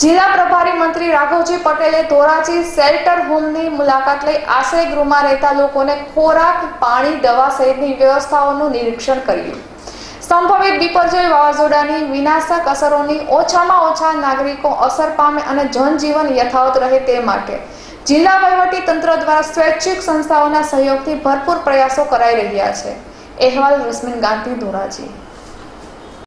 જિલ્લા પ્રભારી મંત્રી રાઘવજી પટેલે ધોરાજી શેલ્ટર હોમની મુલાકાત લઈ આશ્રય ગૃહમાં રહેતા લોકોને ખોરાક, પાણી, દવા સહિતની વ્યવસ્થાઓનું નિરીક્ષણ કર્યું. સંભવિત બિપરજોય વાવાઝોડાની વિનાશક અસરોની ઓછામાં ઓછા નાગરિકો અસર પામે અને જનજીવન યથાવત રહે તે માટે જિલ્લા વહીવટી તંત્ર દ્વારા સ્વૈચ્છિક સંસ્થાઓના સહયોગથી ભરપૂર પ્રયાસો કરાઈ રહ્યા છે. અહેવાલ રશ્મિન ગાંધી, ધોરાજી.